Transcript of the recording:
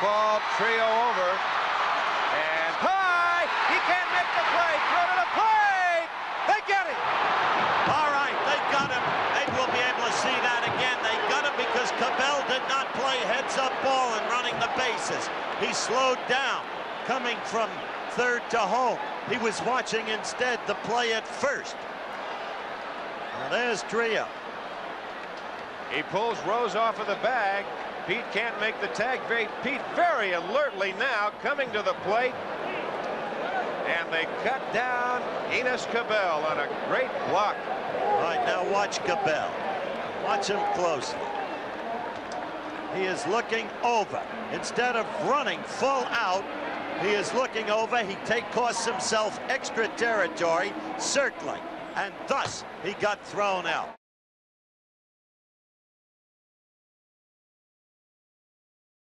ball Trillo over. And high! He can't make the play. Throw to the plate! They get it! All right, they got him. Maybe we'll be able to see that again. They got him because Cabell did not play heads-up ball and running the bases. He slowed down, coming from third to home. He was watching instead the play at first. Now there's Trillo. He pulls Rose off of the bag. Pete can't make the tag. Very, Pete very alertly now coming to the plate. And they cut down Enos Cabell on a great block. All right, now watch Cabell. Watch him closely. He is looking over. Instead of running full out, he is looking over. He take costs himself extra territory, circling, and thus he got thrown out.